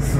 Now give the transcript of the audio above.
是